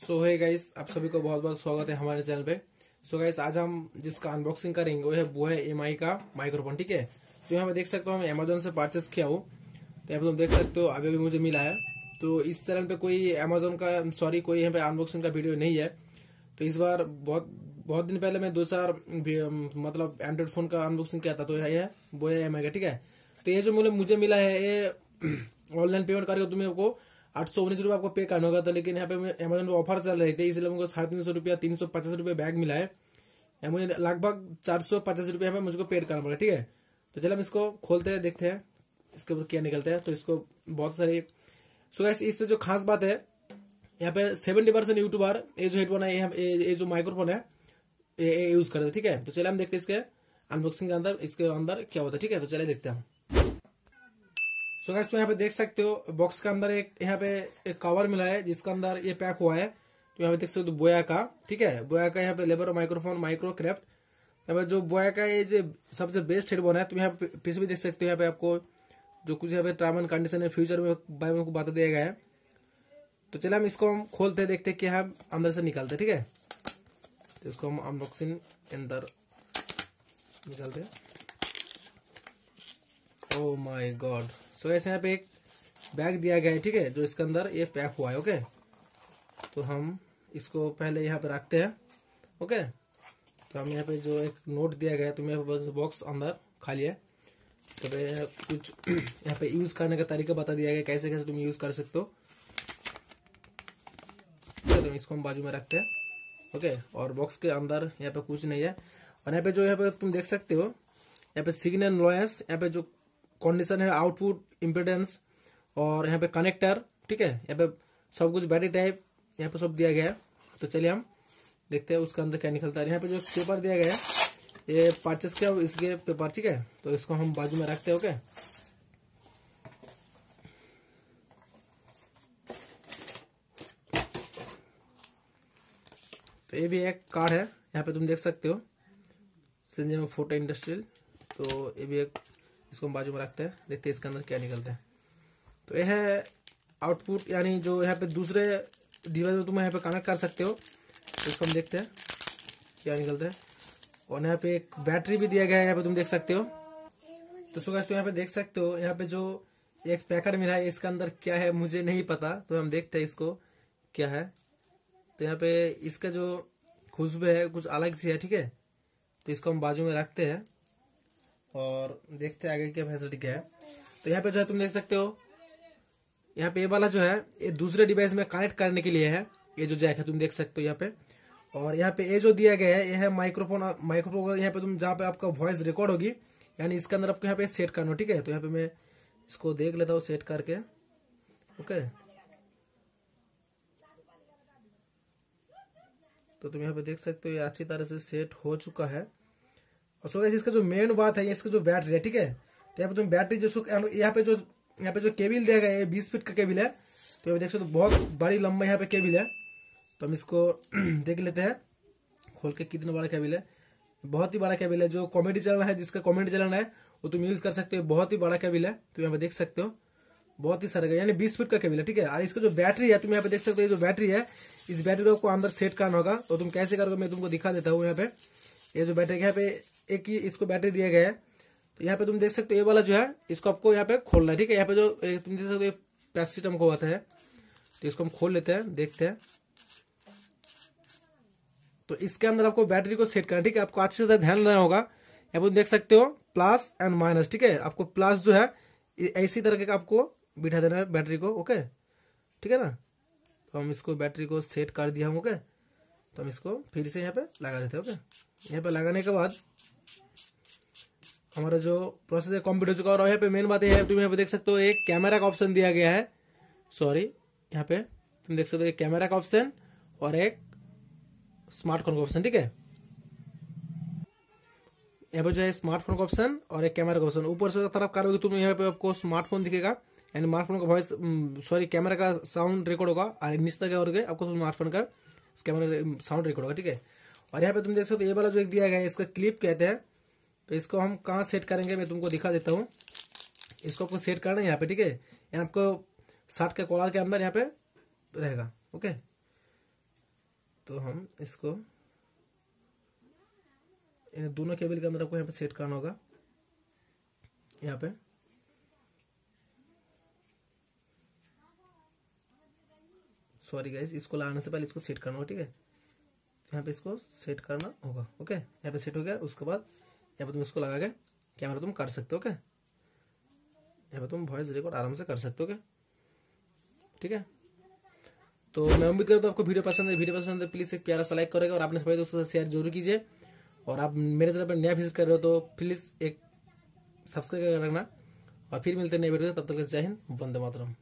सो है गाइस आप सभी को बहुत बहुत स्वागत है हमारे चैनल पे। सो so गाइस आज हम जिसका अनबॉक्सिंग करेंगे, वो है वो है एम का माइक्रोफोन ठीक है? तो यहाँ पे देख सकते हो मैं अमेजोन से परचेस किया हूँ तो यहाँ पे तुम देख सकते हो, अभी अभी मुझे मिला है। तो इस चैनल पे कोई अमेजोन का सॉरी कोई यहाँ पे अनबॉक्सिंग का वीडियो नहीं है। तो इस बार बहुत बहुत दिन पहले मैं दो चार मतलब एंड्रॉइड फ़ोन का अनबॉक्सिंग किया था तो ये है, वो है एम का, ठीक है? तो ये जो मुझे मुझे मिला है, ये ऑनलाइन पेमेंट करके तुम्हें को आठ सौ उन्नीस रुपये आपको पे करना होगा था लेकिन यहाँ पे अमेजोन पे ऑफ़र चल रही थी, इसलिए मुझको साढ़े तीन सौ रुपया, तीन सौ पचास रुपये बैग मिला है। या मुझे लगभग चार सौ पचास रुपये यहाँ पे मुझको पेड करना पड़ेगा ठीक है? तो चलो हम इसको खोलते हैं, देखते हैं, इसके ऊपर क्या निकलता है तो इसको बहुत सारी सो गैस इस पे जो खास बात है, यहाँ पे सेवेंटी परसेंट यूट्यूबर ये जो हेडफोन है, ये जो माइक्रोफोन है, ये यूज़ करते ठीक है? तो चले हम देखते हैं इसके अनबॉक्सिंग के अंदर, इसके अंदर क्या होता है, ठीक है? तो चले देखते हैं सो गैस तो यहाँ पे देख सकते हो बॉक्स के अंदर एक, यहाँ पे एक कवर मिला है, जिसके अंदर ये पैक हुआ है। तो यहाँ पे देख सकते हो बोया का, ठीक है? बोया का यहाँ पे लेबर माइक्रोफोन माइक्रो क्रेफ्ट यहाँ पे जो बोया का ये जो सबसे बेस्ट हेडफोन है तो यहाँ पे पीछे भी देख सकते हो यहाँ पे आपको, जो कुछ यहाँ पे टर्म एंड कंडीशन है फ्यूचर में बारे में बता दिया गया है। तो चले हम इसको हम खोलते हैं, देखते क्या हम अंदर से निकालते ठीक है? तो इसको हम अनबॉक्सिंग अंदर निकालते ओ माय गॉड सो ऐसे यहाँ पे एक बैग दिया गया है ठीक है जो इसके अंदर ये पैक हुआ है ओके तो हम इसको पहले यहाँ पे रखते हैं ओके तो हम यहाँ पे जो एक नोट दिया गया है तो मेरे बॉक्स अंदर खाली है तो कुछ यहाँ पे यूज़ करने का तरीका बता दिया गया कैसे कैसे तुम यूज़ कर सकते हो तो इसको हम बाजू में रखते हैं ओके और बॉक्स के अंदर यहाँ पे कुछ नहीं है और यहाँ पे जो यहाँ पे तुम देख सकते हो यहाँ पे सिग्नल लॉयस यहाँ पे जो कंडीशन है आउटपुट इम्पिडेंस और यहाँ पे कनेक्टर ठीक है? यहाँ पे सब कुछ बैटरी टाइप यहाँ पे सब दिया गया है। तो चलिए हम देखते हैं उसके अंदर क्या निकलता है। यहाँ पे जो पेपर दिया गया है, ये परचेस किया, इसके पेपर ठीक है? तो इसको हम बाजू में रखते हैं ओके तो ये भी एक कार्ड है, यहाँ पे तुम देख सकते हो। फ़ोटो इंडस्ट्रियल तो ये भी एक इसको हम बाजू में रखते हैं। देखते हैं इसके अंदर क्या निकलता है। तो यह है आउटपुट यानी जो यहाँ पे दूसरे डिवाइस में तुम यहाँ पे कनेक्ट कर सकते हो तो इसको हम देखते हैं क्या निकलता है। और यहाँ पे एक बैटरी भी दिया गया है, यहाँ पे तुम देख सकते हो। तो सुगा तो यहाँ पे देख सकते हो, यहाँ पे जो एक पैकेट मिला है, इसके अंदर क्या है मुझे नहीं पता। तो हम देखते हैं इसको क्या है। तो यहाँ पे इसका जो खुशबू है, कुछ अलग सी है, ठीक है। तो इसको हम बाजू में रखते हैं। और देखते हैं आगे क्या फैसिलिटी क्या है। तो यहाँ पे जो है तुम देख सकते हो, यहाँ पे ये वाला जो है, ये दूसरे डिवाइस में कनेक्ट करने के लिए है। ये जो जैक है, तुम देख सकते हो यहाँ पे। और यहाँ पे ये जो दिया गया है, ये है माइक्रोफोन माइक्रोफोन यहाँ पे तुम, जहाँ पे आपका वॉइस रिकॉर्ड होगी, यानी इसके अंदर आपको यहाँ पे सेट करना हो, ठीक है? तो यहाँ पे मैं इसको देख लेता हूँ सेट करके। ओके? तो तुम यहाँ पे देख सकते हो, ये अच्छी तरह से सेट हो चुका है। और सो इसका जो मेन बात है, इसका जो बैटरी है, ठीक है? तो यहाँ पे तुम बैटरी जो यहाँ पे जो यहाँ पे जो केबिल दिया गया है बीस फीट का केबिल है तो यहाँ देख सकते हो बहुत बड़ी लंबा यहाँ पे केबिल है। तो हम इसको देख लेते हैं, खोल के कितना बड़ा केबिल है। बहुत ही बड़ा केबिल है, जो कॉमेडी चैनल है, जिसका कॉमेडी चैनल है, वो तुम यूज़ कर सकते हो, बहुत ही बड़ा केबिल है। तो यहाँ पे देख सकते हो, बहुत ही सारा यानी बीस फीट का केबिल है, ठीक है? और इसका जो बैटरी है, तुम यहाँ पे देख सकते हो जो बैटरी है, इस बैटरी को अंदर सेट करना होगा। तो तुम कैसे करोगे, मैं तुमको दिखा देता हूँ यहाँ पे। ये जो बैटरी यहाँ पे एक ही इसको बैटरी दिया गया है। तो यहाँ पे तुम देख सकते हो, ये वाला जो है, इसको आपको यहाँ पे खोलना है, ठीक है? यहाँ पे जो तुम देख सकते हो पैसिटम को होता है। तो इसको हम खोल लेते हैं, देखते हैं। तो इसके अंदर आपको बैटरी को सेट करना ठीक है? आपको अच्छे से ध्यान देना होगा। यहाँ पर देख सकते हो प्लस एंड माइनस ठीक है? आपको प्लस जो है ऐसी तरह का आपको बिठा देना है बैटरी को, ओके? ठीक है ना? तो हम इसको बैटरी को सेट कर दिया हम ओके? तो हम इसको फिर से यहाँ पे लगा देते हैं, ओके? यहाँ पे लगाने के बाद हमारा जो प्रोसेस है कंप्लीट हो चुका और यहाँ पे मेन बात यह है, तुम यहाँ पे देख सकते हो, एक कैमरा का ऑप्शन दिया गया है। सॉरी यहाँ पे तुम देख सकते हो, एक कैमरा का ऑप्शन और एक स्मार्टफ़ोन का ऑप्शन ठीक है? यहाँ पे जो है स्मार्टफ़ोन का ऑप्शन और एक कैमरा का ऑप्शन ऊपर से तरफ़ करोगे तुम यहाँ पे आपको स्मार्टफ़ोन दिखेगा। यानी स्मार्टफ़ोन का वॉइस सॉरी कैमरा का साउंड रिकॉर्ड होगा और नीचे और आपको स्मार्टफ़ोन का कैमरा साउंड रिकॉर्ड होगा, ठीक है? और यहाँ पे तुम देख सकते हो, ये वाला जो एक दिया गया है, इसका क्लिप कहते हैं। तो इसको हम कहाँ सेट करेंगे, मैं तुमको दिखा देता हूँ। इसको आपको सेट करना है यहाँ पे, ठीक है? यहाँ आपको शर्ट के कॉलर के अंदर यहाँ पे रहेगा, ओके? तो हम इसको इन दोनों केबल के अंदर आपको यहाँ पे सेट करना होगा। यहाँ पे। सॉरी गाइस इसको लाने से पहले इसको सेट करना होगा, ठीक है? यहाँ पे इसको सेट करना होगा, ओके? यहाँ पे सेट हो गया, उसके बाद यहाँ पे तुम इसको लगा के कैमरा तुम कर सकते हो ओके यहाँ पे तुम वॉइस रिकॉर्ड आराम से कर सकते हो ओके ठीक है? तो मैं उम्मीद करता हूँ आपको वीडियो पसंद है, वीडियो पसंद है प्लीज़ एक प्यारा सा लाइक करेगा और आपने सभी दोस्तों से शेयर ज़रूर कीजिए। और आप मेरे चैनल पर नया विज़िट कर रहे हो तो प्लीज़ एक सब्सक्राइब कर रखना और फिर मिलते हैं नए वीडियो तब तक जय हिंद, वंदे मातरम।